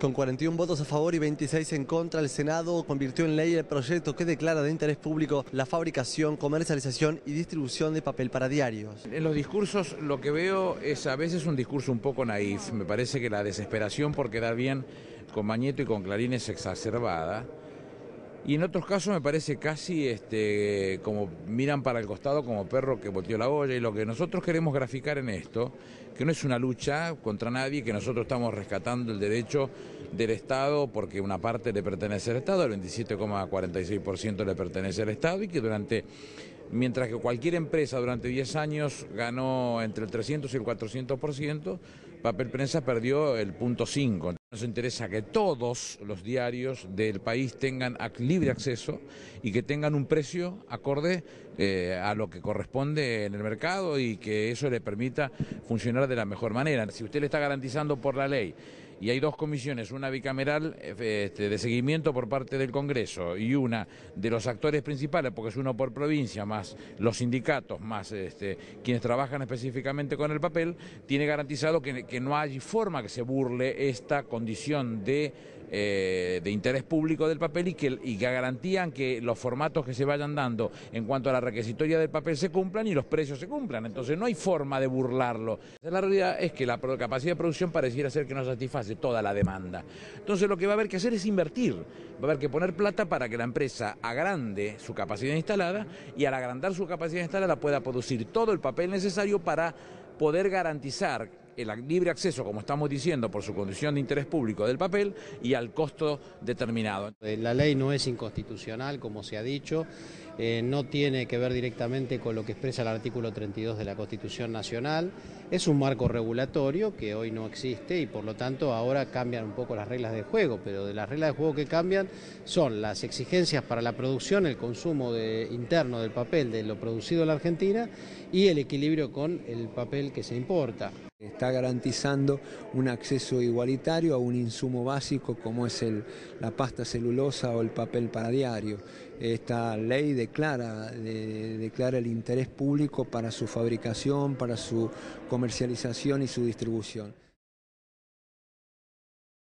Con 41 votos a favor y 26 en contra, el Senado convirtió en ley el proyecto que declara de interés público la fabricación, comercialización y distribución de papel para diarios. En los discursos lo que veo es a veces un discurso un poco naif. Me parece que la desesperación por quedar bien con Mañeto y con Clarín es exacerbada. Y en otros casos me parece casi este, como miran para el costado como perro que volteó la olla. Y lo que nosotros queremos graficar en esto, que no es una lucha contra nadie, que nosotros estamos rescatando el derecho del Estado porque una parte le pertenece al Estado, el 27,46% le pertenece al Estado y que durante mientras que cualquier empresa durante 10 años ganó entre el 300 y el 400%, Papel Prensa perdió el punto 5. Nos interesa que todos los diarios del país tengan libre acceso y que tengan un precio acorde eh, a lo que corresponde en el mercado y que eso le permita funcionar de la mejor manera. Si usted le está garantizando por la ley y hay dos comisiones, una bicameral eh, este, de seguimiento por parte del Congreso y una de los actores principales, porque es uno por provincia, más los sindicatos, más este, quienes trabajan específicamente con el papel, tiene garantizado que, que no hay forma que se burle esta condición de eh, de interés público del papel y que, y que garantían que los formatos que se vayan dando en cuanto a la requisitoria del papel se cumplan y los precios se cumplan. Entonces no hay forma de burlarlo. La realidad es que la capacidad de producción pareciera ser que no satisface toda la demanda. Entonces lo que va a haber que hacer es invertir. Va a haber que poner plata para que la empresa agrande su capacidad instalada y al agrandar su capacidad instalada pueda producir todo el papel necesario para poder garantizar el libre acceso, como estamos diciendo, por su condición de interés público del papel y al costo determinado. Eh, la ley no es inconstitucional, como se ha dicho, eh, no tiene que ver directamente con lo que expresa el artículo 32 de la Constitución Nacional, es un marco regulatorio que hoy no existe y por lo tanto ahora cambian un poco las reglas de juego, pero de las reglas de juego que cambian son las exigencias para la producción, el consumo interno del papel de lo producido en la Argentina y el equilibrio con el papel que se importa. Está garantizando un acceso igualitario a un insumo básico como es el, la pasta celulosa o el papel para diario. Esta ley declara, declara el interés público para su fabricación, para su comercialización y su distribución.